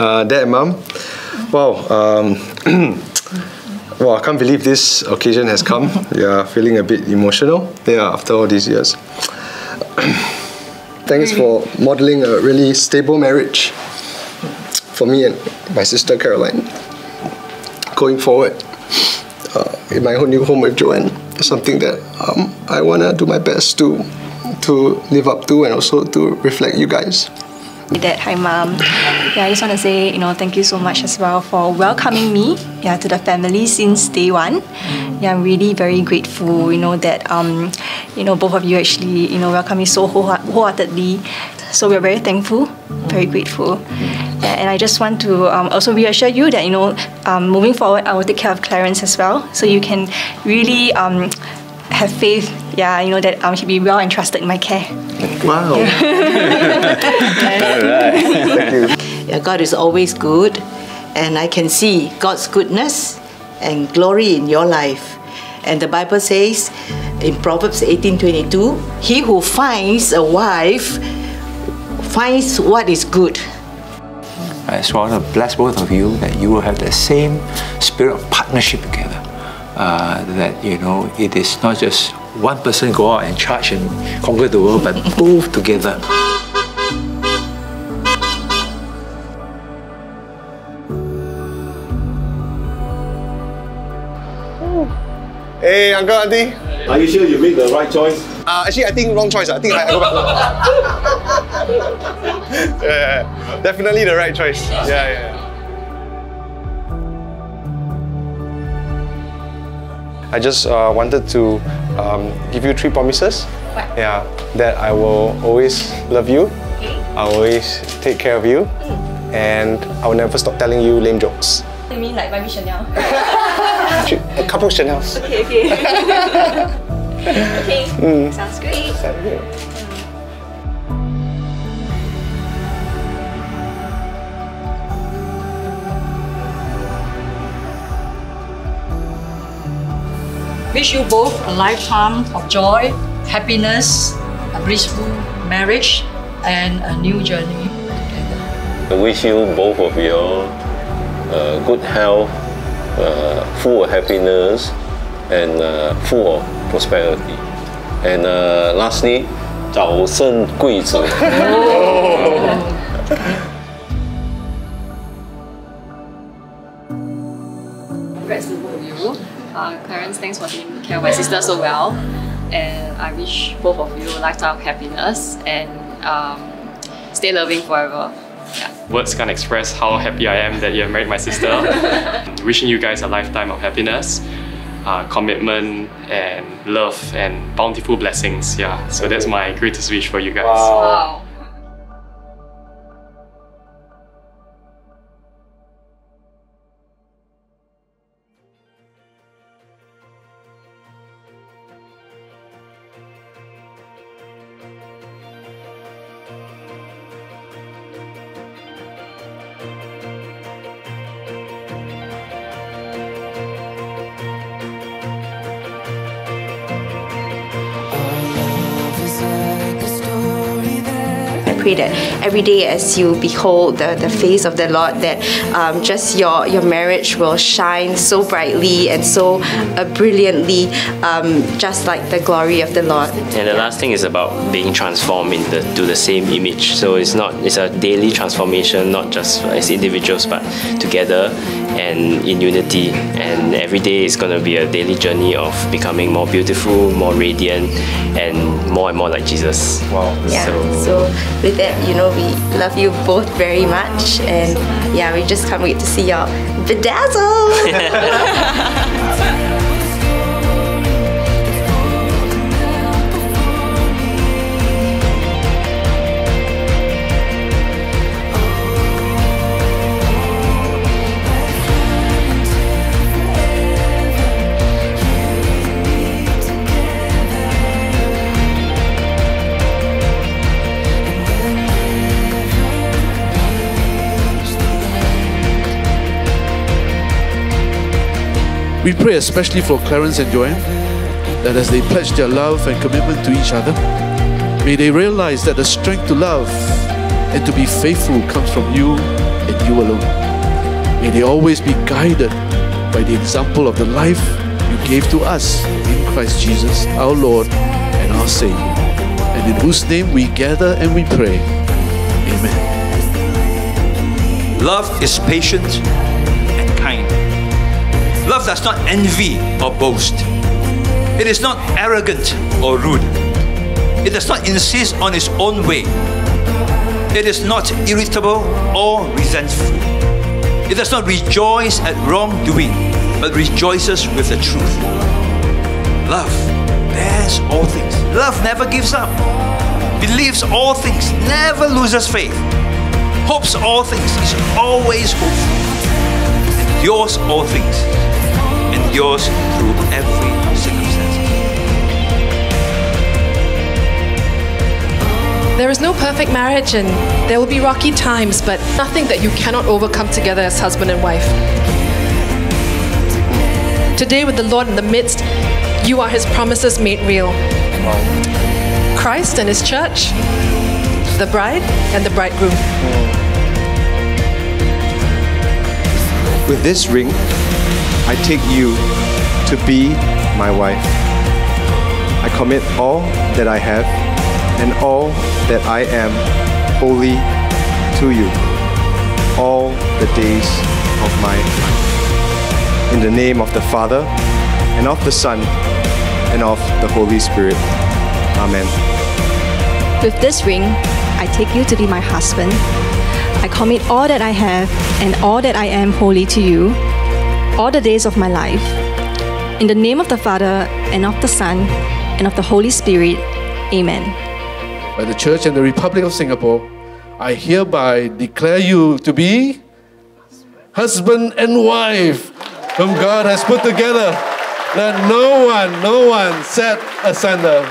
Uh, Dad and Mom, wow, um, wow, I can't believe this occasion has come. Yeah, feeling a bit emotional. Yeah, after all these years. Thanks for modeling a really stable marriage for me and my sister Caroline. Going forward, uh, in my whole new home with Joanne, something that um, I wanna do my best to to live up to and also to reflect you guys. Dad, hi mom. Yeah, I just want to say, you know, thank you so much as well for welcoming me, yeah, to the family since day one. Yeah, I'm really very grateful, you know, that um, you know, both of you actually, you know, welcome me so wholeheart- wholeheartedly. So we're very thankful, very grateful. Yeah, and I just want to um, also reassure you that you know, um, moving forward, I will take care of Clarence as well, so you can really um, have faith. Yeah, you know that um, he'll be well entrusted in my care. Wow. Yeah, God is always good, and I can see God's goodness and glory in your life. And the Bible says in Proverbs 18:22, "He who finds a wife finds what is good." I just want to bless both of you that you will have the same spirit of partnership together. Uh, that you know it is not just one person go out and charge and conquer the world, but both together. Hey, uncle, auntie. Are you sure you made the right choice? Uh, actually, I think wrong choice. I think I, I go back. yeah, yeah, yeah. definitely the right choice. Yeah, yeah. yeah. I just uh, wanted to um, give you three promises. What? Yeah, that I will always love you. okay. I will always take care of you, and I will never stop telling you lame jokes. You mean like my Chanel? A couple of Chanel's. Okay, okay. okay, sounds great. Wish you both a lifetime of joy, happiness, a blissful marriage, and a new journey together. I wish you both of you uh, good health, uh, full of happiness, and uh, full of prosperity. And uh, lastly, 早生贵子。 Uh, Clarence, thanks for taking care of my sister so well. And I wish both of you a lifetime of happiness and um, stay loving forever. Yeah. Words can't express how happy I am that you have married my sister. Wishing you guys a lifetime of happiness, uh, commitment, and love, and bountiful blessings. Yeah, so that's my greatest wish for you guys. Wow. I pray that every day as you behold the, the face of the Lord, that um, just your, your marriage will shine so brightly and so uh, brilliantly, um, just like the glory of the Lord. And the last thing is about being transformed into to the same image. So it's not it's a daily transformation, not just as individuals, but together and in unity. And every day is going to be a daily journey of becoming more beautiful, more radiant, and more and more like Jesus. Wow. Yeah, so with that, you know, we love you both very much, and yeah, we just can't wait to see y'all bedazzled. We pray especially for Clarence and Joanne that as they pledge their love and commitment to each other, may they realize that the strength to love and to be faithful comes from you and you alone. May they always be guided by the example of the life you gave to us in Christ Jesus, our Lord and our Savior, and in whose name we gather and we pray. Amen. Love is patient and kind. Love does not envy or boast. It is not arrogant or rude. It does not insist on its own way. It is not irritable or resentful. It does not rejoice at wrongdoing, but rejoices with the truth. Love bears all things. Love never gives up, believes all things, never loses faith, hopes all things, is always hopeful, endures all things, endures through every circumstance. There is no perfect marriage and there will be rocky times, but nothing that you cannot overcome together as husband and wife. Today, with the Lord in the midst, you are His promises made real. Christ and His church, the bride and the bridegroom. With this ring, I take you to be my wife. I commit all that I have and all that I am wholly to you all the days of my life. In the name of the Father, and of the Son, and of the Holy Spirit. Amen. With this ring, I take you to be my husband. I commit all that I have and all that I am wholly to you, all the days of my life. In the name of the Father, and of the Son, and of the Holy Spirit. Amen. By the Church and the Republic of Singapore, I hereby declare you to be husband and wife whom God has put together. Let no one, no one set asunder.